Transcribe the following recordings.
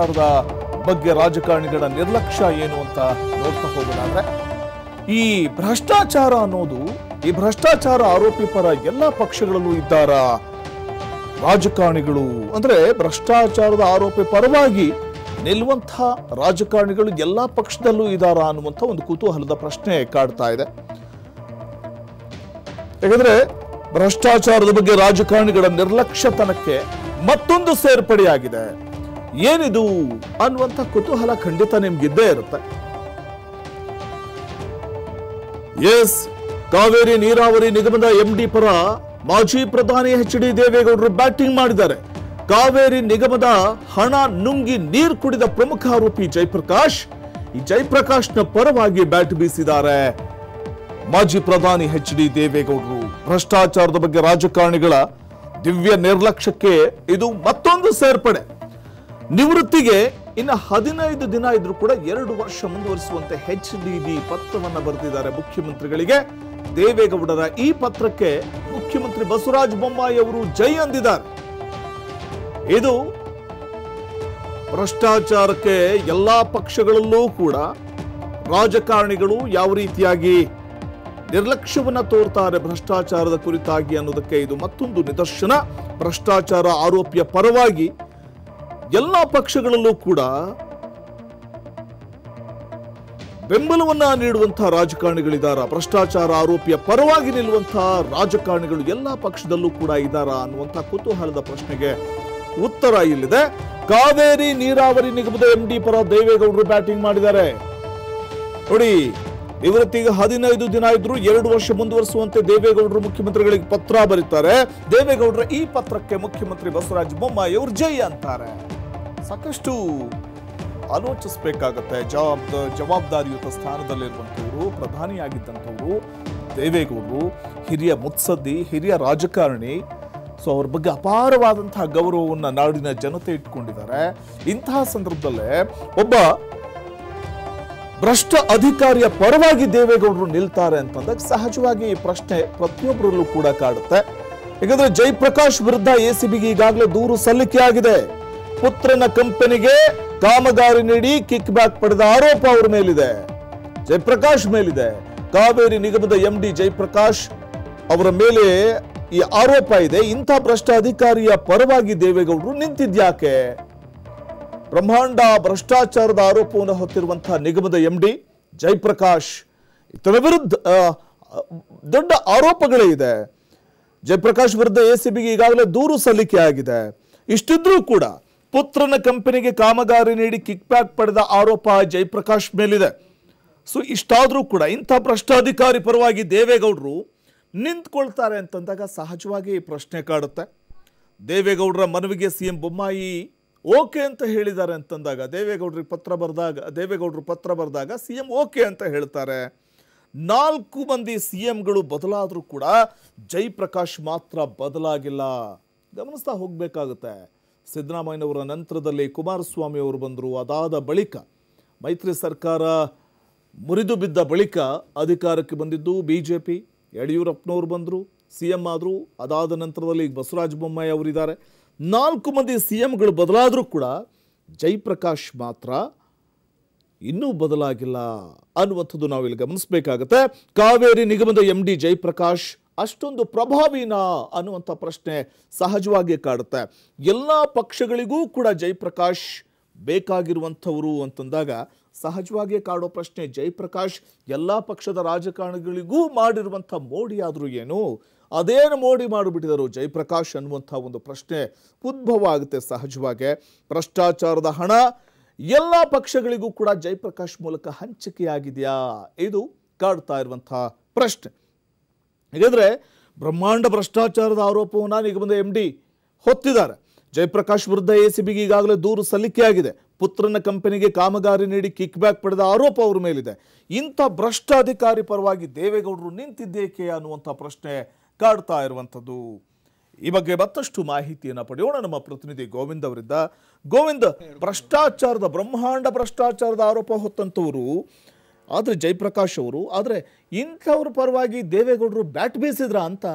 ಸರ್ಕಾರದ ಬಗ್ಗೆ ರಾಜಕಾರಣಿಗಳ ನಿರ್ಲಕ್ಷ್ಯ ಏನು ಅಂತ ನೋಡ್ತಾ ಹೋಗೋದಾದ್ರೆ, ಈ ಭ್ರಷ್ಟಾಚಾರ ಅನ್ನೋದು, ಈ ಭ್ರಷ್ಟಾಚಾರ ಆರೋಪಿ ಪರ ಎಲ್ಲ ಪಕ್ಷಗಳಲ್ಲೂ ಇದ್ದಾರ ರಾಜಕಾರಣಿಗಳು. ಅಂದ್ರೆ ಭ್ರಷ್ಟಾಚಾರದ ಆರೋಪಿ ಪರವಾಗಿ ನಿಲ್ಲುವಂತಹ ರಾಜಕಾರಣಿಗಳು ಎಲ್ಲಾ ಪಕ್ಷದಲ್ಲೂ ಇದ್ದಾರ ಅನ್ನುವಂತ ಒಂದು ಕುತೂಹಲದ ಪ್ರಶ್ನೆ ಕಾಡ್ತಾ ಇದೆ. ಯಾಕಂದ್ರೆ ಭ್ರಷ್ಟಾಚಾರದ ಬಗ್ಗೆ ರಾಜಕಾರಣಿಗಳ ನಿರ್ಲಕ್ಷ್ಯತನಕ್ಕೆ ಮತ್ತೊಂದು ಸೇರ್ಪಡೆಯಾಗಿದೆ. ಏನಿದು ಅನ್ನುವಂಥ ಕುತೂಹಲ ಖಂಡಿತ ನಿಮ್ಗಿದ್ದೇ ಇರುತ್ತೆ. ಎಸ್, ಕಾವೇರಿ ನೀರಾವರಿ ನಿಗಮದ ಎಂಡಿ ಪರ ಮಾಜಿ ಪ್ರಧಾನಿ ಎಚ್ ಡಿ ದೇವೇಗೌಡರು ಬ್ಯಾಟಿಂಗ್ ಮಾಡಿದ್ದಾರೆ. ಕಾವೇರಿ ನಿಗಮದ ಹಣ ನುಂಗಿ ನೀರು ಕುಡಿದ ಪ್ರಮುಖ ಆರೋಪಿ ಜಯಪ್ರಕಾಶ್ ಈ ಜಯಪ್ರಕಾಶ್ನ ಪರವಾಗಿ ಬ್ಯಾಟ್ ಬೀಸಿದ್ದಾರೆ. ಮಾಜಿ ಪ್ರಧಾನಿ ಎಚ್ ಡಿ ದೇವೇಗೌಡರು ಭ್ರಷ್ಟಾಚಾರದ ಬಗ್ಗೆ ರಾಜಕಾರಣಿಗಳ ದಿವ್ಯ ನಿರ್ಲಕ್ಷ್ಯಕ್ಕೆ ಇದು ಮತ್ತೊಂದು ಸೇರ್ಪಡೆ. ನಿವೃತ್ತಿಗೆ ಇನ್ನು ಹದಿನೈದು ದಿನ ಇದ್ರೂ ಕೂಡ ಎರಡು ವರ್ಷ ಮುಂದುವರಿಸುವಂತೆ ಎಚ್ ಡಿ ಡಿ ಪತ್ರವನ್ನ ಬರೆದಿದ್ದಾರೆ ಮುಖ್ಯಮಂತ್ರಿಗಳಿಗೆ. ದೇವೇಗೌಡರ ಈ ಪತ್ರಕ್ಕೆ ಮುಖ್ಯಮಂತ್ರಿ ಬಸವರಾಜ ಬೊಮ್ಮಾಯಿ ಅವರು ಜೈ ಅಂದಿದ್ದಾರೆ. ಇದು ಭ್ರಷ್ಟಾಚಾರಕ್ಕೆ ಎಲ್ಲಾ ಪಕ್ಷಗಳಲ್ಲೂ ಕೂಡ ರಾಜಕಾರಣಿಗಳು ಯಾವ ರೀತಿಯಾಗಿ ನಿರ್ಲಕ್ಷ್ಯವನ್ನ ತೋರ್ತಾರೆ ಭ್ರಷ್ಟಾಚಾರದ ಕುರಿತಾಗಿ ಅನ್ನೋದಕ್ಕೆ ಇದು ಮತ್ತೊಂದು ನಿದರ್ಶನ. ಭ್ರಷ್ಟಾಚಾರ ಆರೋಪಿಯ ಪರವಾಗಿ ಎಲ್ಲ ಪಕ್ಷಗಳಲ್ಲೂ ಕೂಡ ಬೆಂಬಲವನ್ನ ನೀಡುವಂತಹ ರಾಜಕಾರಣಿಗಳಿದಾರ, ಭ್ರಷ್ಟಾಚಾರ ಆರೋಪಿಯ ಪರವಾಗಿ ನಿಲ್ಲುವಂತಹ ರಾಜಕಾರಣಿಗಳು ಎಲ್ಲ ಪಕ್ಷದಲ್ಲೂ ಕೂಡ ಇದ್ದಾರ ಅನ್ನುವಂತಹ ಕುತೂಹಲದ ಪ್ರಶ್ನೆಗೆ ಉತ್ತರ ಇಲ್ಲಿದೆ. ಕಾವೇರಿ ನೀರಾವರಿ ನಿಗಮದ ಎಂಡಿ ಪರ ದೇವೇಗೌಡರು ಬ್ಯಾಟಿಂಗ್ ಮಾಡಿದ್ದಾರೆ. ನೋಡಿ ಇವತ್ತಿಗೆ ಹದಿನೈದು ದಿನ ಇದ್ರು ಎರಡು ವರ್ಷ ಮುಂದುವರಿಸುವಂತೆ ದೇವೇಗೌಡರು ಮುಖ್ಯಮಂತ್ರಿಗಳಿಗೆ ಪತ್ರ ಬರೀತಾರೆ. ದೇವೇಗೌಡರ ಈ ಪತ್ರಕ್ಕೆ ಮುಖ್ಯಮಂತ್ರಿ ಬಸವರಾಜ ಬೊಮ್ಮಾಯಿ ಅವರು ಜೈ ಅಂತಾರೆ. ಸಾಕಷ್ಟು ಆಲೋಚಿಸಬೇಕಾಗತ್ತೆ. ಜವಾಬ್ದ, ಜವಾಬ್ದಾರಿಯುತ ಸ್ಥಾನದಲ್ಲಿರುವಂಥವ್ರು, ಪ್ರಧಾನಿಯಾಗಿದ್ದಂಥವ್ರು, ದೇವೇಗೌಡರು, ಹಿರಿಯ ಮುತ್ಸದ್ದಿ, ಹಿರಿಯ ರಾಜಕಾರಣಿ. ಸೊ ಅವ್ರ ಬಗ್ಗೆ ಅಪಾರವಾದಂತಹ ಗೌರವವನ್ನು ನಾಡಿನ ಜನತೆ ಇಟ್ಕೊಂಡಿದ್ದಾರೆ. ಇಂತಹ ಸಂದರ್ಭದಲ್ಲೇ ಒಬ್ಬ ಭ್ರಷ್ಟ ಅಧಿಕಾರಿಯ ಪರವಾಗಿ ದೇವೇಗೌಡರು ನಿಲ್ತಾರೆ ಅಂತಂದಾಗ ಸಹಜವಾಗಿ ಈ ಪ್ರಶ್ನೆ ಪ್ರತಿಯೊಬ್ಬರಲ್ಲೂ ಕೂಡ ಕಾಡುತ್ತೆ. ಯಾಕಂದ್ರೆ ಜಯಪ್ರಕಾಶ್ ವಿರುದ್ಧ ಎಸಿಬಿಗೆ ಈಗಾಗಲೇ ದೂರು ಸಲ್ಲಿಕೆಯಾಗಿದೆ. ಪುತ್ರನ ಕಂಪನಿಗೆ ಕಾಮಗಾರಿ ನೀಡಿ ಕಿಕ್ ಬ್ಯಾಕ್ ಪಡೆದ ಆರೋಪ ಅವರ ಮೇಲಿದೆ. ಜಯಪ್ರಕಾಶ್ ಮೇಲಿದೆ. ಕಾವೇರಿ ನಿಗಮದ ಎಂ ಡಿ ಜಯಪ್ರಕಾಶ್ ಅವರ ಮೇಲೆ ಈ ಆರೋಪ ಇದೆ. ಇಂಥ ಭ್ರಷ್ಟ ಅಧಿಕಾರಿಯ ಪರವಾಗಿ ದೇವೇಗೌಡರು ನಿಂತಿದ್ಯಾಕೆ? ಬ್ರಹ್ಮಾಂಡ ಭ್ರಷ್ಟಾಚಾರದ ಆರೋಪವನ್ನು ಹೊತ್ತಿರುವಂತಹ ನಿಗಮದ ಎಂಡಿ ಜಯಪ್ರಕಾಶ್ ಇತನ ವಿರುದ್ಧ ದೊಡ್ಡ ಆರೋಪಗಳೇ ಇದೆ. ಜಯಪ್ರಕಾಶ್ ವಿರುದ್ಧ ಎಸಿಬಿಗೆ ಈಗಾಗಲೇ ದೂರು ಸಲ್ಲಿಕೆ ಆಗಿದೆ. ಇಷ್ಟಿದ್ರೂ ಕೂಡ ಪುತ್ರನ ಕಂಪನಿಗೆ ಕಾಮಗಾರಿ ನೀಡಿ ಕಿಕ್ ಬ್ಯಾಕ್ ಪಡೆದ ಆರೋಪ ಜಯಪ್ರಕಾಶ್ ಮೇಲಿದೆ. ಸೊ ಇಷ್ಟಾದರೂ ಕೂಡ ಇಂಥ ಭ್ರಷ್ಟಾಧಿಕಾರಿ ಪರವಾಗಿ ದೇವೇಗೌಡರು ನಿಂತ್ಕೊಳ್ತಾರೆ ಅಂತಂದಾಗ ಸಹಜವಾಗಿ ಪ್ರಶ್ನೆ ಕಾಡುತ್ತೆ. ದೇವೇಗೌಡರ ಮನವಿಗೆ ಸಿ ಎಂ ಬೊಮ್ಮಾಯಿ ಓಕೆ ಅಂತ ಹೇಳಿದ್ದಾರೆ ಅಂತಂದಾಗ, ದೇವೇಗೌಡರಿಗೆ ಪತ್ರ ಬರೆದಾಗ, ದೇವೇಗೌಡರು ಪತ್ರ ಬರೆದಾಗ ಸಿ ಎಂ ಓಕೆ ಅಂತ ಹೇಳ್ತಾರೆ. ನಾಲ್ಕು ಮಂದಿ ಸಿ ಎಂಗಳು ಬದಲಾದರೂ ಕೂಡ ಜಯಪ್ರಕಾಶ್ ಮಾತ್ರ ಬದಲಾಗಿಲ್ಲ. ಗಮನಿಸ್ತಾ ಹೋಗಬೇಕಾಗುತ್ತೆ. ಸಿದ್ದರಾಮಯ್ಯನವರ ನಂತರದಲ್ಲಿ ಕುಮಾರಸ್ವಾಮಿ ಅವರು ಬಂದರು. ಅದಾದ ಬಳಿಕ ಮೈತ್ರಿ ಸರ್ಕಾರ ಮುರಿದು ಬಿದ್ದ ಬಳಿಕ ಅಧಿಕಾರಕ್ಕೆ ಬಂದಿದ್ದು ಬಿ ಜೆ ಪಿ ಯಡಿಯೂರಪ್ಪನವರು ಬಂದರು ಸಿ ಎಂ ಆದರು. ಅದಾದ ನಂತರದಲ್ಲಿ ಈಗ ಬಸವರಾಜ ಬೊಮ್ಮಾಯಿ ಅವರಿದ್ದಾರೆ. ನಾಲ್ಕು ಮಂದಿ ಸಿ ಎಂಗಳು ಬದಲಾದರೂ ಕೂಡ ಜಯಪ್ರಕಾಶ್ ಮಾತ್ರ ಇನ್ನೂ ಬದಲಾಗಿಲ್ಲ ಅನ್ನುವಂಥದ್ದು ಇಲ್ಲಿ ಗಮನಿಸಬೇಕಾಗತ್ತೆ. ಕಾವೇರಿ ನಿಗಮದ ಎಂ ಡಿ ಜಯಪ್ರಕಾಶ್ ಅಷ್ಟೊಂದು ಪ್ರಭಾವಿನ ಅನ್ನುವಂಥ ಪ್ರಶ್ನೆ ಸಹಜವಾಗಿ ಕಾಡುತ್ತೆ. ಎಲ್ಲ ಪಕ್ಷಗಳಿಗೂ ಕೂಡ ಜಯಪ್ರಕಾಶ್ ಬೇಕಾಗಿರುವಂಥವರು ಅಂತಂದಾಗ ಸಹಜವಾಗಿ ಕಾಡೋ ಪ್ರಶ್ನೆ, ಜಯಪ್ರಕಾಶ್ ಎಲ್ಲ ಪಕ್ಷದ ರಾಜಕಾರಣಿಗಳಿಗೂ ಮಾಡಿರುವಂಥ ಮೋಡಿ ಆದರೂ ಏನು? ಅದೇನು ಮೋಡಿ ಮಾಡಿಬಿಟ್ಟಿದರು ಜಯಪ್ರಕಾಶ್ ಅನ್ನುವಂಥ ಒಂದು ಪ್ರಶ್ನೆ ಉದ್ಭವ ಆಗುತ್ತೆ ಸಹಜವಾಗಿ. ಭ್ರಷ್ಟಾಚಾರದ ಹಣ ಎಲ್ಲ ಪಕ್ಷಗಳಿಗೂ ಕೂಡ ಜಯಪ್ರಕಾಶ್ ಮೂಲಕ ಹಂಚಿಕೆಯಾಗಿದೆಯಾ? ಇದು ಕಾಡ್ತಾ ಇರುವಂಥ ಪ್ರಶ್ನೆ. ಹಾಗಾದ್ರೆ ಬ್ರಹ್ಮಾಂಡ ಭ್ರಷ್ಟಾಚಾರದ ಆರೋಪವನ್ನು ನಿಗಮದ ಎಂ ಡಿ ಹೊತ್ತಿದ್ದಾರೆ. ಜಯಪ್ರಕಾಶ್ ವಿರುದ್ಧ ಎಸಿಬಿಗೆ ಈಗಾಗಲೇ ದೂರು ಸಲ್ಲಿಕೆಯಾಗಿದೆ ಪುತ್ರನ ಕಂಪನಿಗೆ ಕಾಮಗಾರಿ ನೀಡಿ ಕಿಕ್ ಬ್ಯಾಕ್ ಪಡೆದ ಆರೋಪ ಅವರ ಮೇಲಿದೆ. ಇಂಥ ಭ್ರಷ್ಟಾಧಿಕಾರಿ ಪರವಾಗಿ ದೇವೇಗೌಡರು ನಿಂತಿದ್ದೇಕೆ ಅನ್ನುವಂಥ ಪ್ರಶ್ನೆ ಕಾಡ್ತಾ ಇರುವಂಥದ್ದು. ಈ ಬಗ್ಗೆ ಮತ್ತಷ್ಟು ಮಾಹಿತಿಯನ್ನು ಪಡೆಯೋಣ. ನಮ್ಮ ಪ್ರತಿನಿಧಿ ಗೋವಿಂದ್ ಅವರಿಂದ ಗೋವಿಂದ್, ಭ್ರಷ್ಟಾಚಾರದ, ಬ್ರಹ್ಮಾಂಡ ಭ್ರಷ್ಟಾಚಾರದ ಆರೋಪ ಹೊತ್ತಂತವರು ಆದರೆ ಜಯಪ್ರಕಾಶ್ ಅವರು ಆದರೆ ಇಂಥವ್ರ ಪರವಾಗಿ ದೇವೇಗೌಡರು ಬ್ಯಾಟ್ ಬೀಸಿದ್ರ ಅಂತ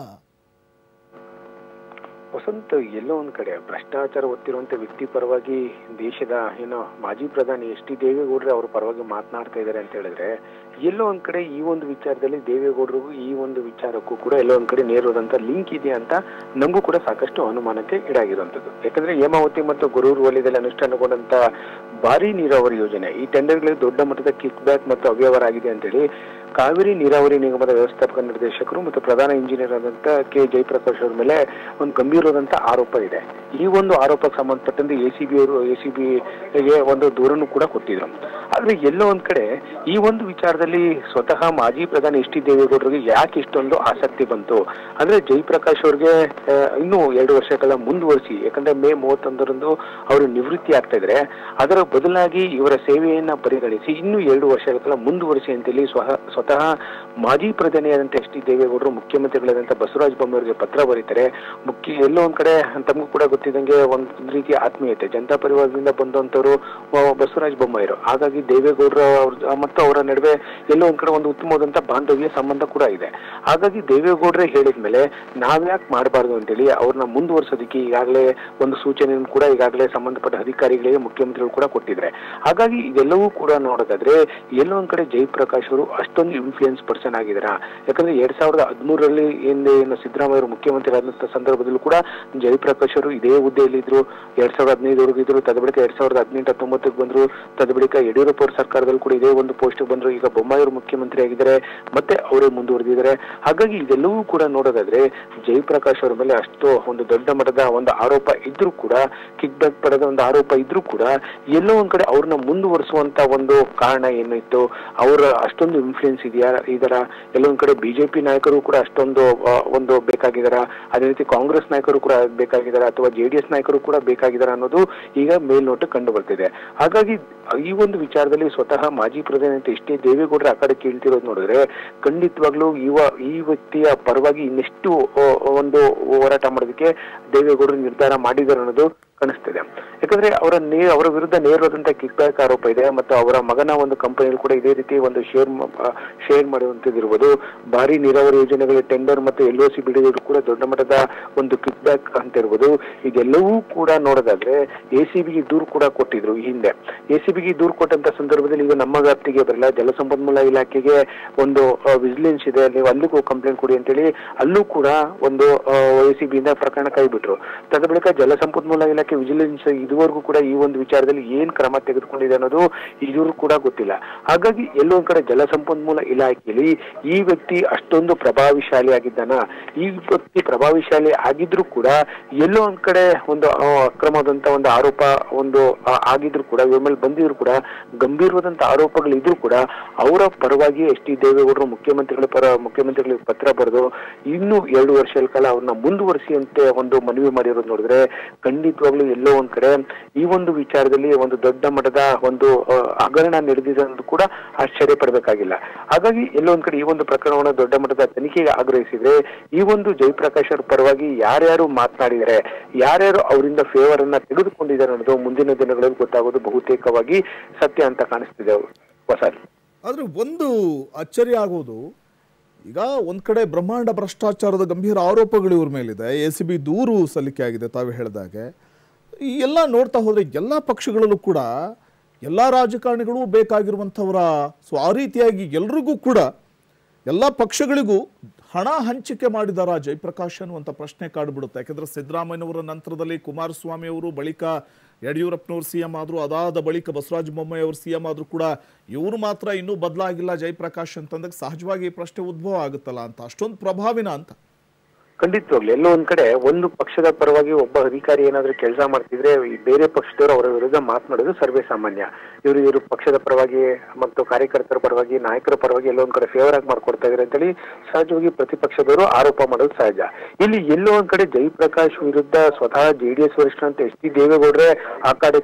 ವಸಂತ್ ಎಲ್ಲೋ ಒಂದ್ ಕಡೆ ಭ್ರಷ್ಟಾಚಾರ ಒತ್ತಿರುವಂತ ವ್ಯಕ್ತಿ ಪರವಾಗಿ ದೇಶದ ಏನೋ ಮಾಜಿ ಪ್ರಧಾನಿ ಎಸ್ ಟಿ ದೇವೇಗೌಡರು ಅವ್ರ ಪರವಾಗಿ ಮಾತನಾಡ್ತಾ ಇದ್ದಾರೆ ಅಂತ ಹೇಳಿದ್ರೆ, ಎಲ್ಲೋ ಒಂದ್ ಕಡೆ ಈ ಒಂದು ವಿಚಾರದಲ್ಲಿ ದೇವೇಗೌಡರಿಗೂ ಈ ಒಂದು ವಿಚಾರಕ್ಕೂ ಕೂಡ ಎಲ್ಲೋ ಒಂದ್ ಕಡೆ ನೇರವಾದಂತ ಲಿಂಕ್ ಇದೆ ಅಂತ ನಮಗೂ ಕೂಡ ಸಾಕಷ್ಟು ಅನುಮಾನಕ್ಕೆ ಈಡಾಗಿರುವಂತದ್ದು ಯಾಕಂದ್ರೆ ಹೇಮಾವತಿ ಮತ್ತು ಗುರೂರು ವಲಯದಲ್ಲಿ ಅನುಷ್ಠಾನಗೊಂಡಂತ ಭಾರಿ ನೀರಾವರಿ ಯೋಜನೆ, ಈ ಟೆಂಡರ್ಗಳಿಗೆ ದೊಡ್ಡ ಮಟ್ಟದ ಕಿಕ್ ಬ್ಯಾಕ್ ಮತ್ತು ಅವ್ಯವಹಾರ ಆಗಿದೆ ಅಂತೇಳಿ ಕಾವೇರಿ ನೀರಾವರಿ ನಿಗಮದ ವ್ಯವಸ್ಥಾಪಕ ನಿರ್ದೇಶಕರು ಮತ್ತು ಪ್ರಧಾನ ಇಂಜಿನಿಯರ್ ಆದಂತ ಕೆ ಜಯಪ್ರಕಾಶ್ ಅವರ ಮೇಲೆ ಒಂದು ಗಂಭೀರವಾದಂತಹ ಆರೋಪ ಇದೆ. ಈ ಒಂದು ಆರೋಪಕ್ಕೆ ಸಂಬಂಧಪಟ್ಟಂತೆ ಎ ಸಿ ಬಿ ಅವರು ಎ ಸಿ ಬಿಗೆ ಒಂದು ದೂರನ್ನು ಕೂಡ ಕೊಟ್ಟಿದ್ರು. ಆದ್ರೆ ಎಲ್ಲೋ ಒಂದ್ ಕಡೆ ಈ ಒಂದು ವಿಚಾರದಲ್ಲಿ ಸ್ವತಃ ಮಾಜಿ ಪ್ರಧಾನಿ ಎಸ್ ಟಿ ದೇವೇಗೌಡರಿಗೆ ಯಾಕೆ ಇಷ್ಟೊಂದು ಆಸಕ್ತಿ ಬಂತು? ಅಂದ್ರೆ ಜಯಪ್ರಕಾಶ್ ಅವ್ರಿಗೆ ಇನ್ನು ಇನ್ನೂ ಎರಡು ವರ್ಷಗಳ ಮುಂದುವರಿಸಿ, ಯಾಕಂದ್ರೆ ಮೇ ಮೂವತ್ತೊಂದರಂದು ಅವರು ನಿವೃತ್ತಿ ಆಗ್ತಾ ಇದ್ರೆ, ಅದರ ಬದಲಾಗಿ ಇವರ ಸೇವೆಯನ್ನ ಪರಿಗಣಿಸಿ ಇನ್ನೂ ಎರಡು ವರ್ಷಗಳ ಕಾಲ ಮುಂದುವರಿಸಿ ಅಂತೇಳಿ ಸ್ವಹ ಸ್ವತಃ ಮಾಜಿ ಪ್ರಧಾನಿಯಾದಂತ ಎಚ್ ಡಿ ದೇವೇಗೌಡರು ಮುಖ್ಯಮಂತ್ರಿಗಳಾದಂತ ಬಸವರಾಜ ಬೊಮ್ಮೆಯವರಿಗೆ ಪತ್ರ ಬರೀತಾರೆ. ಮುಖ್ಯ ಎಲ್ಲೋ ಒಂದ್ ಕಡೆ ತಮಗೂ ಕೂಡ ಗೊತ್ತಿದ್ದಂಗೆ ಒಂದ್ ರೀತಿ ಆತ್ಮೀಯತೆ. ಜನತಾ ಪರಿವಾರದಿಂದ ಬಂದಂತವರು ಬಸವರಾಜ ಬೊಮ್ಮಾಯಿರು. ಹಾಗಾಗಿ ದೇವೇಗೌಡರು ಅವ್ರ, ಮತ್ತು ಅವರ ನಡುವೆ ಎಲ್ಲೋ ಒಂದ್ ಕಡೆ ಒಂದು ಉತ್ತಮವಾದಂತ ಬಾಂಧವ್ಯ ಸಂಬಂಧ ಕೂಡ ಇದೆ. ಹಾಗಾಗಿ ದೇವೇಗೌಡರೇ ಹೇಳಿದ್ಮೇಲೆ ನಾವ್ಯಾಕೆ ಮಾಡಬಾರ್ದು ಅಂತೇಳಿ ಅವ್ರನ್ನ ಮುಂದುವರ್ಸೋದಕ್ಕೆ ಈಗಾಗಲೇ ಒಂದು ಸೂಚನೆಯನ್ನು ಕೂಡ ಈಗಾಗಲೇ ಸಂಬಂಧಪಟ್ಟ ಅಧಿಕಾರಿಗಳಿಗೆ ಮುಖ್ಯಮಂತ್ರಿಗಳು ಕೂಡ ಕೊಟ್ಟಿದ್ದಾರೆ. ಹಾಗಾಗಿ ಇದೆಲ್ಲವೂ ಕೂಡ ನೋಡೋದಾದ್ರೆ ಎಲ್ಲೋ ಒಂದ್ ಕಡೆ ಜಯಪ್ರಕಾಶ್ ಅವರು ಅಷ್ಟೊಂದು ಇನ್ಫ್ಲೂಯೆನ್ಸ್ ಪರ್ಸನ್ ಆಗಿದಾರ ಯಾಕಂದ್ರೆ ಎರಡ್ ಸಾವಿರದ ಹದಿಮೂರರಲ್ಲಿ ಹಿಂದೆ ಏನು ಸಿದ್ದರಾಮಯ್ಯ ಮುಖ್ಯಮಂತ್ರಿ ಆದಂತ ಸಂದರ್ಭದಲ್ಲೂ ಕೂಡ ಜಯಪ್ರಕಾಶ್ ಅವರು ಇದೇ ಹುದ್ದೆಯಲ್ಲಿ ಇದ್ರು. ಎರಡ್ ಸಾವಿರದ ಹದಿನೈದವರೆಗೂ ಇದ್ರು. ತದ ಬಳಿಕ ಎರಡ್ ಸಾವಿರದ ಹದಿನೆಂಟು ಹತ್ತೊಂಬತ್ತಕ್ಕೆ ಬಂದ್ರು. ತದ ಬಳಿಕ ಯಡಿಯೂರಪ್ಪ ಅವ್ರ ಸರ್ಕಾರದಲ್ಲಿ ಕೂಡ ಇದೇ ಒಂದು ಪೋಸ್ಟ್ ಬಂದ್ರು. ಈಗ ಬೊಮ್ಮಾಯಿ ಅವರು ಮುಖ್ಯಮಂತ್ರಿ ಆಗಿದ್ದಾರೆ. ಮತ್ತೆ ಅವರೇ ಮುಂದುವರೆದಿದ್ದಾರೆ. ಹಾಗಾಗಿ ಇದೆಲ್ಲವೂ ಕೂಡ ನೋಡೋದಾದ್ರೆ ಜಯಪ್ರಕಾಶ್ ಅವರ ಮೇಲೆ ಅಷ್ಟು ಒಂದು ದೊಡ್ಡ ಮಟ್ಟದ ಒಂದು ಆರೋಪ ಇದ್ರೂ ಕೂಡ ಕಿಕ್ ಬ್ಯಾಕ್ ಪಡೆದ ಒಂದು ಆರೋಪ ಇದ್ರೂ ಕೂಡ ಎಲ್ಲೋ ಒಂದ್ ಕಡೆ ಅವ್ರನ್ನ ಮುಂದುವರಿಸುವಂತ ಒಂದು ಕಾರಣ ಏನಿತ್ತು ಅವರ ಅಷ್ಟೊಂದು ಇನ್ಫ್ಲೂಯೆನ್ಸ್ ಇದೆಯಾ? ಇದರ ಒಂದ್ ಕಡೆ ಬಿಜೆಪಿ ನಾಯಕರು ಕೂಡ ಅಷ್ಟೊಂದು ಒಂದು ಬೇಕಾಗಿದಾರ. ಅದೇ ರೀತಿ ಕಾಂಗ್ರೆಸ್ ನಾಯಕರು ಕೂಡ ಬೇಕಾಗಿದಾರ, ಅಥವಾ ಜೆಡಿಎಸ್ ನಾಯಕರು ಕೂಡ ಬೇಕಾಗಿದ್ದಾರೆ ಅನ್ನೋದು ಈಗ ಮೇಲ್ನೋಟ ಕಂಡು ಬರ್ತಿದೆ. ಹಾಗಾಗಿ ಈ ಒಂದು ವಿಚಾರದಲ್ಲಿ ಸ್ವತಃ ಮಾಜಿ ಪ್ರಧಾನಿ ಎಷ್ಟೇ ದೇವೇಗೌಡರ ಆ ಕಡೆ ಕೇಳ್ತಿರೋದು ನೋಡಿದ್ರೆ, ಖಂಡಿತವಾಗ್ಲೂ ಇವ ಈ ವ್ಯಕ್ತಿಯ ಪರವಾಗಿ ಇನ್ನೆಷ್ಟು ಒಂದು ಹೋರಾಟ ಮಾಡೋದಕ್ಕೆ ದೇವೇಗೌಡರು ನಿರ್ಧಾರ ಮಾಡಿದ್ದಾರೆ ಅನ್ನೋದು ಕಾಣಿಸ್ತಿದೆ. ಯಾಕಂದ್ರೆ ಅವರ ನೇ, ಅವರ ವಿರುದ್ಧ ನೇರವಾದಂತಹ ಕಿಕ್ ಬ್ಯಾಕ್ ಆರೋಪ ಇದೆ, ಮತ್ತು ಅವರ ಮಗನ ಒಂದು ಕಂಪನಿಯಲ್ಲಿ ಕೂಡ ಇದೇ ರೀತಿ ಒಂದು ಶೇರ್ ಶೇರ್ ಮಾಡುವಂತದಿರುವುದು ಭಾರಿ ನೀರಾವರಿ ಯೋಜನೆಗಳ ಟೆಂಡರ್ ಮತ್ತು ಎಲ್ ಒ ಸಿ ಕೂಡ ದೊಡ್ಡ ಮಟ್ಟದ ಒಂದು ಕಿಕ್ ಬ್ಯಾಕ್ ಅಂತ ಇರ್ಬೋದು ಇದೆಲ್ಲವೂ ಕೂಡ ನೋಡೋದಾದ್ರೆ ಎ ಸಿ ಬಿಗೆ ದೂರು ಕೂಡ ಕೊಟ್ಟಿದ್ರು ಈ ಹಿಂದೆ. ಎ ಸಿ ಬಿಗೆ ದೂರು ಕೊಟ್ಟಂತ ಸಂದರ್ಭದಲ್ಲಿ ಈಗ ನಮ್ಮ ವ್ಯಾಪ್ತಿಗೆ ಬರಲ್ಲ. ಜಲಸಂಪನ್ಮೂಲ ಇಲಾಖೆಗೆ ಒಂದು ವಿಜಿಲೆನ್ಸ್ ಇದೆ. ನೀವು ಅಲ್ಲಿಗೂ ಕಂಪ್ಲೇಂಟ್ ಕೊಡಿ ಅಂತೇಳಿ ಅಲ್ಲೂ ಕೂಡ ಒಂದು ಎ ಸಿ ಬಿಯಿಂದ ಪ್ರಕರಣ ಕೈಬಿಟ್ರು ತದ ಬಳಿಕ ಜಲಸಂಪನ್ಮೂಲ ಇಲಾಖೆ ವಿಜಿಲೆನ್ಸ್ ಇದುವರೆಗೂ ಕೂಡ ಈ ಒಂದು ವಿಚಾರದಲ್ಲಿ ಏನ್ ಕ್ರಮ ತೆಗೆದುಕೊಂಡಿದೆ ಅನ್ನೋದು ಇದುವರೆಗೂ ಕೂಡ ಗೊತ್ತಿಲ್ಲ. ಹಾಗಾಗಿ ಎಲ್ಲೋ ಒಂದ್ ಕಡೆ ಜಲಸಂಪನ್ಮೂಲ ಇಲಾಖೆಯಲ್ಲಿ ಈ ವ್ಯಕ್ತಿ ಅಷ್ಟೊಂದು ಪ್ರಭಾವಿಶಾಲಿ ಆಗಿದ್ದಾನ. ಈ ವ್ಯಕ್ತಿ ಪ್ರಭಾವಿಶಾಲಿ ಆಗಿದ್ರು ಕೂಡ ಎಲ್ಲೋ ಒಂದ್ ಕಡೆ ಒಂದು ಅಕ್ರಮದಂತ ಒಂದು ಆರೋಪ, ಒಂದು ಆಗಿದ್ರು ಕೂಡ ಇವ್ರ ಮೇಲೆ ಬಂದಿದ್ರು ಕೂಡ, ಗಂಭೀರವಾದಂತ ಆರೋಪಗಳಿದ್ರು ಕೂಡ ಅವರ ಪರವಾಗಿ ಎಸ್ ಟಿ ದೇವೇಗೌಡರು ಮುಖ್ಯಮಂತ್ರಿಗಳ ಪರ, ಮುಖ್ಯಮಂತ್ರಿಗಳಿಗೆ ಪತ್ರ ಬರೆದು ಇನ್ನೂ ಎರಡು ವರ್ಷಗಳ ಕಾಲ ಅವ್ರನ್ನ ಮುಂದುವರಿಸಿಯಂತೆ ಒಂದು ಮನವಿ ಮಾಡಿರೋದು ನೋಡಿದ್ರೆ ಖಂಡಿತವಾಗ್ಲೂ ಎಲ್ಲೋ ಒಂದ್ ಕಡೆ ಈ ಒಂದು ವಿಚಾರದಲ್ಲಿ ಒಂದು ದೊಡ್ಡ ಮಟ್ಟದ ಒಂದು ಹಗರಣ ನಡೆದಿದೆ ಅನ್ನೋದು ಕೂಡ ಆಶ್ಚರ್ಯ ಪಡಬೇಕಾಗಿಲ್ಲ. ಹಾಗಾಗಿ ಎಲ್ಲೋ ಒಂದ್ ಕಡೆ ಈ ಒಂದು ಪ್ರಕರಣವನ್ನು ದೊಡ್ಡ ಮಟ್ಟದ ತನಿಖೆಗೆ ಆಗ್ರಹಿಸಿದ್ರೆ ಈ ಒಂದು ಜಯಪ್ರಕಾಶ್ ಅವರ ಪರವಾಗಿ ಯಾರ್ಯಾರು ಮಾತನಾಡಿದರೆ, ಯಾರ್ಯಾರು ಅವರಿಂದ ಫೇವರ್ ಅನ್ನ ತೆಗೆದುಕೊಂಡಿದ್ದಾರೆ ಅನ್ನೋದು ಮುಂದಿನ ದಿನಗಳಲ್ಲಿ ಗೊತ್ತಾಗೋದು ಬಹುತೇಕವಾಗಿ ಸತ್ಯ ಅಂತ ಕಾಣಿಸ್ತಿದೆ ಹೊಸ ಆದ್ರೆ ಒಂದು ಅಚ್ಚರಿ ಆಗೋದು, ಈಗ ಒಂದ್ ಕಡೆ ಬ್ರಹ್ಮಾಂಡ ಭ್ರಷ್ಟಾಚಾರದ ಗಂಭೀರ ಆರೋಪಗಳು ಇವ್ರ ಮೇಲಿದೆ, ಎ ಸಿ ಬಿ ದೂರು ಸಲ್ಲಿಕೆ ಆಗಿದೆ ತಾವು ಹೇಳಿದಾಗೆ. ಈ ಎಲ್ಲ ನೋಡ್ತಾ ಹೋದ್ರೆ ಎಲ್ಲ ಪಕ್ಷಗಳಲ್ಲೂ ಕೂಡ ಎಲ್ಲ ರಾಜಕಾರಣಿಗಳು ಬೇಕಾಗಿರುವಂಥವರ ಸೊ ಆ ರೀತಿಯಾಗಿ ಎಲ್ರಿಗೂ ಕೂಡ ಎಲ್ಲ ಪಕ್ಷಗಳಿಗೂ ಹಣ ಹಂಚಿಕೆ ಮಾಡಿದಾರ ಜಯಪ್ರಕಾಶ್ ಅನ್ನುವಂಥ ಪ್ರಶ್ನೆ ಕಾಡ್ಬಿಡುತ್ತೆ. ಯಾಕಂದ್ರೆ ಸಿದ್ದರಾಮಯ್ಯನವರ ನಂತರದಲ್ಲಿ ಕುಮಾರಸ್ವಾಮಿ ಅವರು ಬಳಿಕ ಯಡಿಯೂರಪ್ಪನವ್ರು ಸಿ ಎಂ ಆದರೂ, ಅದಾದ ಬಳಿಕ ಬಸವರಾಜ ಬೊಮ್ಮಾಯಿ ಅವರು ಸಿ ಎಂ ಆದರೂ ಕೂಡ ಇವರು ಮಾತ್ರ ಇನ್ನೂ ಬದಲಾಗಿಲ್ಲ. ಜಯಪ್ರಕಾಶ್ ಅಂತಂದಾಗ ಸಹಜವಾಗಿ ಈ ಪ್ರಶ್ನೆ ಉದ್ಭವ ಆಗುತ್ತಲ್ಲ ಅಂತ. ಅಷ್ಟೊಂದು ಪ್ರಭಾವಿನ ಅಂತ. ಖಂಡಿತವಾಗ್ಲು. ಎಲ್ಲೋ ಒಂದ್ ಕಡೆ ಒಂದು ಪಕ್ಷದ ಪರವಾಗಿ ಒಬ್ಬ ಅಧಿಕಾರಿ ಏನಾದ್ರೂ ಕೆಲಸ ಮಾಡ್ತಿದ್ರೆ ಬೇರೆ ಪಕ್ಷದವರು ಅವರ ವಿರುದ್ಧ ಮಾತನಾಡೋದು ಸರ್ವೇ ಸಾಮಾನ್ಯ. ಇವರು ಇವರು ಪಕ್ಷದ ಪರವಾಗಿ ಮತ್ತು ಕಾರ್ಯಕರ್ತರ ಪರವಾಗಿ, ನಾಯಕರ ಪರವಾಗಿ ಎಲ್ಲೋ ಒಂದ್ ಕಡೆ ಫೇವರ್ ಆಗಿ ಮಾಡ್ಕೊಡ್ತಾ ಇದ್ರೆ ಅಂತೇಳಿ ಸಹಜವಾಗಿ ಪ್ರತಿಪಕ್ಷದವರು ಆರೋಪ ಮಾಡೋದು ಸಹಜ. ಇಲ್ಲಿ ಎಲ್ಲೋ ಒಂದ್ ಕಡೆ ಜಯಪ್ರಕಾಶ್ ವಿರುದ್ಧ ಸ್ವತಃ ಜೆಡಿಎಸ್ ವರಿಷ್ಠ ಅಂತ ಎಸ್ ಟಿ ದೇವೇಗೌಡ್ರೆ ಆ ಕಡೆ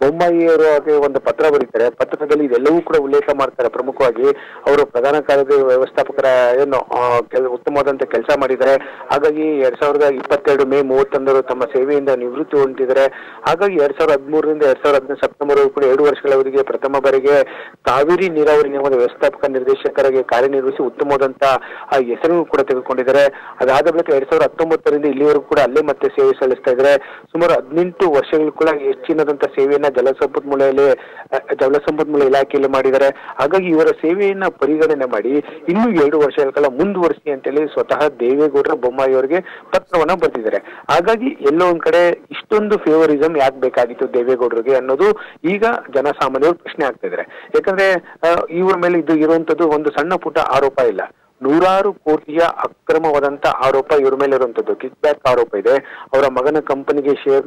ಕೇಳಿದು ಹಾಗೆ ಒಂದು ಪತ್ರ ಬರೀತಾರೆ. ಪತ್ರದಲ್ಲಿ ಇದೆಲ್ಲವೂ ಕೂಡ ಉಲ್ಲೇಖ ಮಾಡ್ತಾರೆ ಪ್ರಮುಖವಾಗಿ. ಅವರು ಪ್ರಧಾನ ಕಾರ್ಯದರ್ಶಿ ವ್ಯವಸ್ಥಾಪಕರ ಏನು ಉತ್ತಮವಾದಂತ ಕೆಲಸ ಮಾಡಿದ್ದಾರೆ. ಹಾಗಾಗಿ ಎರಡ್ ಸಾವಿರದ ಇಪ್ಪತ್ತೆರಡು ಮೇ ಮೂವತ್ತೊಂದರು ತಮ್ಮ ಸೇವೆಯಿಂದ ನಿವೃತ್ತಿ ಹೊಂದಿದ್ದಾರೆ. ಹಾಗಾಗಿ ಎರಡ್ ಸಾವಿರದ ಹದಿಮೂರರಿಂದ ಎರಡ್ ಸಾವಿರದ ಹದಿನೈದು ಸೆಪ್ಟೆಂಬರ್ ಕೂಡ ಎರಡು ವರ್ಷಗಳವರೆಗೆ ಪ್ರಥಮ ಬಾರಿಗೆ ಕಾವೇರಿ ನೀರಾವರಿ ನಿಗಮದ ವ್ಯವಸ್ಥಾಪಕ ನಿರ್ದೇಶಕರಾಗಿ ಕಾರ್ಯನಿರ್ವಹಿಸಿ ಉತ್ತಮವಾದಂತ, ಆ, ಹೆಸರನ್ನು ಕೂಡ ತೆಗೆದುಕೊಂಡಿದ್ದಾರೆ. ಅದಾದ ಬಳಿಕ ಎರಡ್ ಸಾವಿರದ ಹತ್ತೊಂಬತ್ತರಿಂದ ಇಲ್ಲಿವರೆಗೂ ಕೂಡ ಅಲ್ಲೇ ಮತ್ತೆ ಸೇವೆ ಸಲ್ಲಿಸ್ತಾ ಇದ್ದಾರೆ. ಸುಮಾರು ಹದಿನೆಂಟು ವರ್ಷಗಳು ಕೂಡ ಹೆಚ್ಚಿನದಂತ ಸೇವೆಯನ್ನ ಜಲಸಂಪನ್ಮೂಲ ಜಲಸಂಪನ್ಮೂಲೆಯಲ್ಲಿ ಜಲಸಂಪನ್ಮೂಲ ಇಲಾಖೆಯಲ್ಲಿ ಮಾಡಿದ್ದಾರೆ. ಹಾಗಾಗಿ ಇವರ ಸೇವೆಯನ್ನ ಪರಿಗಣನೆ ಮಾಡಿ ಇನ್ನೂ ಎರಡು ವರ್ಷಗಳ ಕಾಲ ಮುಂದುವರಿಸಿ ಅಂತೇಳಿ ಸ್ವತಃ ದೇವೇಗೌಡರ, ಬೊಮ್ಮಾಯಿ ಅವರಿಗೆ ಪತ್ರವನ್ನ ಬರೆದಿದ್ದಾರೆ. ಹಾಗಾಗಿ ಎಲ್ಲೋ ಒಂದ್ ಕಡೆ ಇಷ್ಟೊಂದು ಫೇವರಿಸಂ ಯಾಕೆ ಬೇಕಾಗಿತ್ತು ದೇವೇಗೌಡರಿಗೆ ಅನ್ನೋದು ಈಗ ಜನಸಾಮಾನ್ಯರು ಪ್ರಶ್ನೆ ಆಗ್ತಾ ಇದ್ದಾರೆ. ಯಾಕಂದ್ರೆ ಇವ್ರ ಮೇಲೆ ಇದು ಇರುವಂತದ್ದು ಒಂದು ಸಣ್ಣ ಪುಟ್ಟ ಆರೋಪ ಇಲ್ಲ. ನೂರಾರು ಕೋಟಿಯ ಅಕ್ರಮವಾದಂತ ಆರೋಪ ಇವ್ರ ಮೇಲೆ ಇರುವಂತದ್ದು. ಕಿಕ್ ಆರೋಪ ಇದೆ. ಅವರ ಮಗನ ಕಂಪನಿಗೆ ಶೇರ್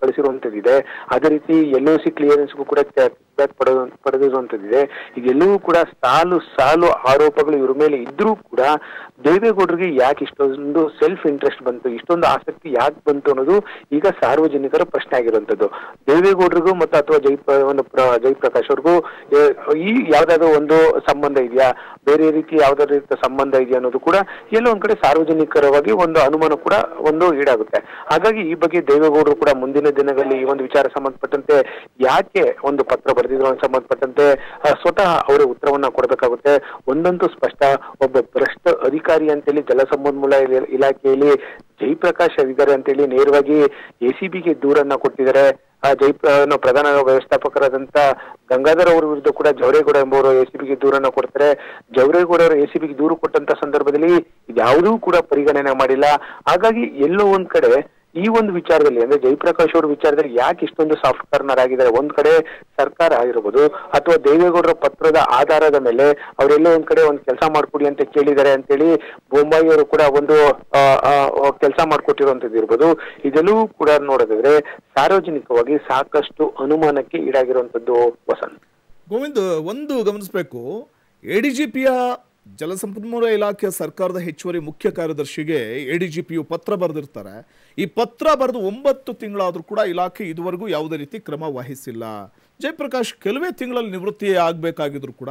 ಕಳಿಸಿರುವಂತದ್ದು ಇದೆ ಅದೇ ರೀತಿ ಎಲ್ ಸಿ ಕ್ಲಿಯರೆನ್ಸ್ಗೂ ಕೂಡ ಕಿಕ್ ಇದೆ ಪಡೆದಿರುವಂತದ್ದಿದೆ ಇದೆಲ್ಲವೂ ಕೂಡ ಸಾಲು ಸಾಲು ಆರೋಪಗಳು ಇವ್ರ ಮೇಲೆ ಇದ್ರೂ ಕೂಡ ದೇವೇಗೌಡರಿಗೆ ಯಾಕೆ ಇಷ್ಟೊಂದು ಸೆಲ್ಫ್ ಇಂಟ್ರೆಸ್ಟ್ ಬಂತು, ಇಷ್ಟೊಂದು ಆಸಕ್ತಿ ಯಾಕೆ ಬಂತು ಅನ್ನೋದು ಈಗ ಸಾರ್ವಜನಿಕರ ಪ್ರಶ್ನೆ ಆಗಿರುವಂತದ್ದು ದೇವೇಗೌಡರಿಗೂ ಮತ್ತು ಅಥವಾ ಜೈ ಒಂದು ಜಯಪ್ರಕಾಶ್ ಅವ್ರಿಗೂ ಈ ಯಾವ್ದಾದ್ರು ಒಂದು ಸಂಬಂಧ ಇದೆಯಾ? ಬೇರೆ ರೀತಿ ಯಾವ್ದಾದ್ರು ರೀತಿಯ ಸಂಬಂಧ ಇದೆಯಾ ಅನ್ನೋದು ಕೂಡ ಎಲ್ಲೋ ಒಂದ್ ಕಡೆ ಸಾರ್ವಜನಿಕರವಾಗಿ ಒಂದು ಅನುಮಾನ ಕೂಡ ಒಂದು ಈಡಾಗುತ್ತೆ. ಹಾಗಾಗಿ ಈ ಬಗ್ಗೆ ದೇವೇಗೌಡರು ಕೂಡ ಮುಂದಿನ ದಿನಗಳಲ್ಲಿ ಈ ಒಂದು ವಿಚಾರ ಸಂಬಂಧಪಟ್ಟಂತೆ ಯಾಕೆ ಒಂದು ಪತ್ರ ಅಂತ ಸಂಬಂಧಪಟ್ಟಂತೆ ಸ್ವತಃ ಅವರೇ ಉತ್ತರವನ್ನ ಕೊಡಬೇಕಾಗುತ್ತೆ. ಒಂದಂತೂ ಸ್ಪಷ್ಟ, ಒಬ್ಬ ಭ್ರಷ್ಟ ಅಧಿಕಾರಿ ಅಂತೇಳಿ ಜಲಸಂಪನ್ಮೂಲ ಇಲ- ಇಲಾಖೆಯಲ್ಲಿ ಜಯಪ್ರಕಾಶ್ ಇದ್ದಾರೆ ಅಂತೇಳಿ ನೇರವಾಗಿ ಎಸಿಬಿಗೆ ದೂರನ್ನ ಕೊಟ್ಟಿದ್ದಾರೆ. ಆ ಜೈ ಪ್ರಧಾನ ವ್ಯವಸ್ಥಾಪಕರಾದಂತ ಗಂಗಾಧರ್ ಅವರ ವಿರುದ್ಧ ಕೂಡ ಜವರೇಗೌಡ ಎಂಬುವರು ಎಸಿಬಿಗೆ ದೂರನ್ನ ಕೊಡ್ತಾರೆ. ಜವರೇಗೌಡ ಅವರು ಎಸಿಬಿಗೆ ದೂರು ಕೊಟ್ಟಂತ ಸಂದರ್ಭದಲ್ಲಿ ಇದ್ಯಾವುದೂ ಕೂಡ ಪರಿಗಣನೆ ಮಾಡಿಲ್ಲ. ಹಾಗಾಗಿ ಎಲ್ಲೋ ಒಂದ್ ಕಡೆ ಈ ಒಂದು ವಿಚಾರದಲ್ಲಿ, ಅಂದ್ರೆ ಜಯಪ್ರಕಾಶ್ ಅವರ ವಿಚಾರದಲ್ಲಿ ಯಾಕೆ ಇಷ್ಟೊಂದು ಸಾಫ್ಟ್ ಕಾರ್ನರ್ ಆಗಿದ್ದಾರೆ? ಒಂದ್ ಕಡೆ ಸರ್ಕಾರ ಆಗಿರ್ಬೋದು, ಅಥವಾ ದೇವೇಗೌಡರ ಪತ್ರದ ಆಧಾರದ ಮೇಲೆ ಅವರೆಲ್ಲೋ ಒಂದ್ ಕಡೆ ಒಂದ್ ಕೆಲಸ ಮಾಡ್ಕೊಡಿ ಅಂತ ಕೇಳಿದ್ದಾರೆ ಅಂತೇಳಿ ಬೊಂಬಾಯಿ ಅವರು ಕೂಡ ಒಂದು ಕೆಲಸ ಮಾಡ್ಕೊಟ್ಟಿರುವಂತದ್ದು ಇರ್ಬೋದು. ಇದೆಲ್ಲೂ ಕೂಡ ನೋಡೋದಾದ್ರೆ ಸಾರ್ವಜನಿಕವಾಗಿ ಸಾಕಷ್ಟು ಅನುಮಾನಕ್ಕೆ ಈಡಾಗಿರುವಂತದ್ದು ವಸಂತ್. ಗೋವಿಂದ್, ಒಂದು ಗಮನಿಸಬೇಕು. ಎಡಿಜಿಪಿಯ ಜಲಸಂಪನ್ಮೂಲ ಇಲಾಖೆಯ ಸರ್ಕಾರದ ಹೆಚ್ಚುವರಿ ಮುಖ್ಯ ಕಾರ್ಯದರ್ಶಿಗೆ ಎಡಿಜಿಪಿಯು ಪತ್ರ ಬರೆದಿರ್ತಾರೆ. ಈ ಪತ್ರ ಬರೆದು ಒಂಬತ್ತು ತಿಂಗಳಾದರೂ ಕೂಡ ಇಲಾಖೆ ಇದುವರೆಗೂ ಯಾವುದೇ ರೀತಿ ಕ್ರಮ ವಹಿಸಿಲ್ಲ. ಜಯಪ್ರಕಾಶ್ ಕೆಲವೇ ತಿಂಗಳಲ್ಲಿ ನಿವೃತ್ತಿ ಆಗಬೇಕಾಗಿದ್ರು ಕೂಡ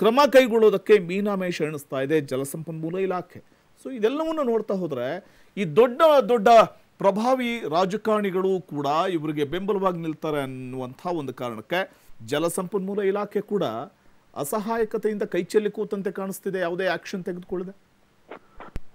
ಕ್ರಮ ಕೈಗೊಳ್ಳೋದಕ್ಕೆ ಮೀನಾಮೇಶ ಎಣಿಸ್ತಾ ಇದೆ ಜಲಸಂಪನ್ಮೂಲ ಇಲಾಖೆ. ಸೊ ಇದೆಲ್ಲವನ್ನು ನೋಡ್ತಾ ಹೋದರೆ ಈ ದೊಡ್ಡ ದೊಡ್ಡ ಪ್ರಭಾವಿ ರಾಜಕಾರಣಿಗಳು ಕೂಡ ಇವರಿಗೆ ಬೆಂಬಲವಾಗಿ ನಿಲ್ತಾರೆ ಅನ್ನುವಂಥ ಒಂದು ಕಾರಣಕ್ಕೆ ಜಲಸಂಪನ್ಮೂಲ ಇಲಾಖೆ ಕೂಡ ಅಸಹಾಯಕತೆಯಿಂದ ಕೈಚೆಲ್ಲಿ ಕೂತಂತೆ ಕಾಣಿಸ್ತಿದೆ. ಯಾವುದೇ ಆ್ಯಕ್ಷನ್ ತೆಗೆದುಕೊಳ್ಳದೆ.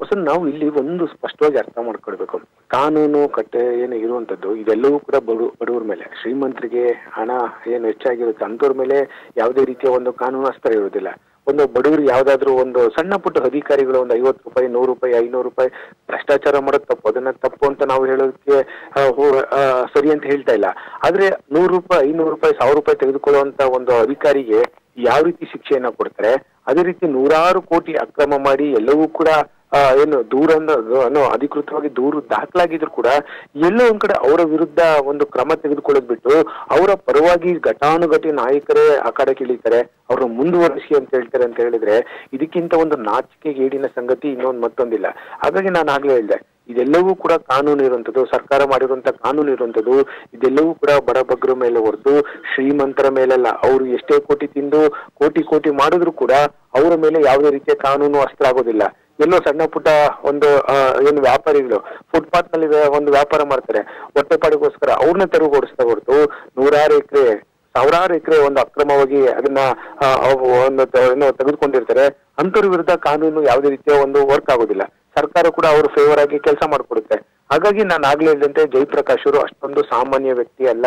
ವಸಂತ್ ನಾವು ಇಲ್ಲಿ ಒಂದು ಸ್ಪಷ್ಟವಾಗಿ ಅರ್ಥ ಮಾಡ್ಕೊಳ್ಬೇಕು. ಕಾನೂನು ಕಟ್ಟೆ ಏನು ಇರುವಂತದ್ದು, ಇದೆಲ್ಲವೂ ಕೂಡ ಬಡು, ಬಡವ್ರ ಮೇಲೆ. ಶ್ರೀಮಂತರಿಗೆ ಹಣ ಏನು ಹೆಚ್ಚಾಗಿರುತ್ತೆ ಅಂತವ್ರ ಮೇಲೆ ಯಾವುದೇ ರೀತಿಯ ಒಂದು ಕಾನೂನು ಅಸ್ತ್ರ ಇರುವುದಿಲ್ಲ. ಒಂದು ಬಡವರು ಯಾವ್ದಾದ್ರು ಒಂದು ಸಣ್ಣ ಪುಟ್ಟ ಅಧಿಕಾರಿಗಳು ಒಂದು ಐವತ್ತು ರೂಪಾಯಿ, ನೂರು ರೂಪಾಯಿ, ಐನೂರು ರೂಪಾಯಿ ಭ್ರಷ್ಟಾಚಾರ ಮಾಡೋದು ತಪ್ಪು, ಅದನ್ನ ತಪ್ಪು ಅಂತ ನಾವು ಹೇಳೋದಕ್ಕೆ ಸರಿ ಅಂತ ಹೇಳ್ತಾ ಇಲ್ಲ. ಆದ್ರೆ ನೂರು ರೂಪಾಯಿ, ಐನೂರು ರೂಪಾಯಿ, ಸಾವಿರ ರೂಪಾಯಿ ತೆಗೆದುಕೊಳ್ಳುವಂತ ಒಂದು ಅಧಿಕಾರಿಗೆ ಯಾವ ರೀತಿ ಶಿಕ್ಷೆಯನ್ನ ಕೊಡ್ತಾರೆ, ಅದೇ ರೀತಿ ನೂರಾರು ಕೋಟಿ ಅಕ್ರಮ ಮಾಡಿ ಎಲ್ಲವೂ ಕೂಡ ಏನು ದೂರ ಅನ್ನೋ ಅಧಿಕೃತವಾಗಿ ದೂರು ದಾಖಲಾಗಿದ್ರು ಕೂಡ ಎಲ್ಲೋ ಒಂದ್ ಕಡೆ ಅವರ ವಿರುದ್ಧ ಒಂದು ಕ್ರಮ ತೆಗೆದುಕೊಳ್ಳೋದ್ ಬಿಟ್ಟು ಅವರ ಪರವಾಗಿ ಘಟಾನುಘಟಿ ನಾಯಕರೇ ಆ ಕಡೆ ಕಿಳಿತಾರೆ, ಅವ್ರನ್ನ ಮುಂದುವರಿಸಿ ಅಂತ ಹೇಳ್ತಾರೆ ಅಂತ ಹೇಳಿದ್ರೆ ಇದಕ್ಕಿಂತ ಒಂದು ನಾಚಿಕೆಗೇಡಿನ ಸಂಗತಿ ಇನ್ನೊಂದು ಮತ್ತೊಂದಿಲ್ಲ. ಹಾಗಾಗಿ ನಾನು ಆಗ್ಲೇ ಹೇಳಿದೆ ಇದೆಲ್ಲವೂ ಕೂಡ ಕಾನೂನು ಇರುವಂತದ್ದು ಸರ್ಕಾರ ಮಾಡಿರುವಂತ ಕಾನೂನು ಇರುವಂತದ್ದು ಇದೆಲ್ಲವೂ ಕೂಡ ಬಡಬಗ್ರ ಮೇಲೆ ಹೊರತು ಶ್ರೀಮಂತರ ಮೇಲಲ್ಲ, ಅವರು ಎಷ್ಟೇ ಕೋಟಿ ತಿಂದು ಕೋಟಿ ಕೋಟಿ ಮಾಡಿದ್ರು ಕೂಡ ಅವರ ಮೇಲೆ ಯಾವುದೇ ರೀತಿಯ ಕಾನೂನು ಅಸ್ತ್ರ ಆಗೋದಿಲ್ಲ. ಎಲ್ಲೋ ಸಣ್ಣ ಪುಟ್ಟ ಒಂದು ಏನು ವ್ಯಾಪಾರಿಗಳು ಫುಟ್ಪಾತ್ನಲ್ಲಿ ಒಂದು ವ್ಯಾಪಾರ ಮಾಡ್ತಾರೆ. ಹೊಟ್ಟೆಪಾಡಿಗೋಸ್ಕರ ಅವ್ರನ್ನ ತೆರವುಗೊಡಿಸ್ತಾ ಹೊರತು ನೂರಾರು ಎಕರೆ, ಸಾವಿರಾರು ಎಕರೆ ಒಂದು ಅಕ್ರಮವಾಗಿ ಅದನ್ನ ಒಂದು ತೆಗೆದುಕೊಂಡಿರ್ತಾರೆ. ಅಂತವ್ರ ವಿರುದ್ಧ ಕಾನೂನು ಯಾವುದೇ ರೀತಿಯ ಒಂದು ವರ್ಕ್ ಆಗೋದಿಲ್ಲ. ಸರ್ಕಾರ ಕೂಡ ಅವ್ರ ಫೇವರ್ ಆಗಿ ಕೆಲಸ ಮಾಡ್ಕೊಡುತ್ತೆ. ಹಾಗಾಗಿ ನಾನು ಆಗ್ಲೇ ಇದ್ದಂತೆ ಜಯಪ್ರಕಾಶ್ ಅವರು ಅಷ್ಟೊಂದು ಸಾಮಾನ್ಯ ವ್ಯಕ್ತಿ ಅಲ್ಲ.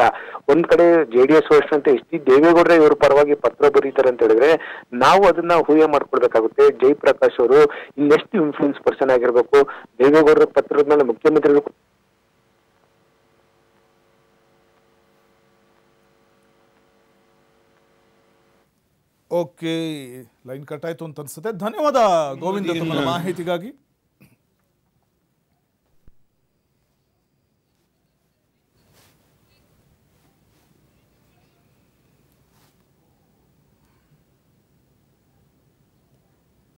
ಒಂದ್ ಕಡೆ ಜೆ ಡಿ ಎಸ್ ವರ್ಷಂತೆ ಇಷ್ಟಿ ದೇವೇಗೌಡರೇ ಇವ್ರ ಪರವಾಗಿ ಪತ್ರ ಬರೀತಾರೆ ಅಂತ ಹೇಳಿದ್ರೆ ನಾವು ಅದನ್ನ ಊಹೆ ಮಾಡ್ಕೊಳ್ಬೇಕಾಗುತ್ತೆ ಜಯಪ್ರಕಾಶ್ ಅವರು ಇನ್ನೆಷ್ಟು ಇನ್ಫ್ಲೂಯೆನ್ಸ್ ಪರ್ಸನ್ ಆಗಿರ್ಬೇಕು? ದೇವೇಗೌಡರ ಪತ್ರದ ಮೇಲೆ ಮುಖ್ಯಮಂತ್ರಿಗಳು ಓಕೆ ಲೈನ್ ಕಟ್ ಆಯ್ತು ಅಂತ ಅನ್ಸುತ್ತೆ. ಧನ್ಯವಾದ ಗೋವಿಂದ ತಮ್ಮ ಮಾಹಿತಿಗಾಗಿ.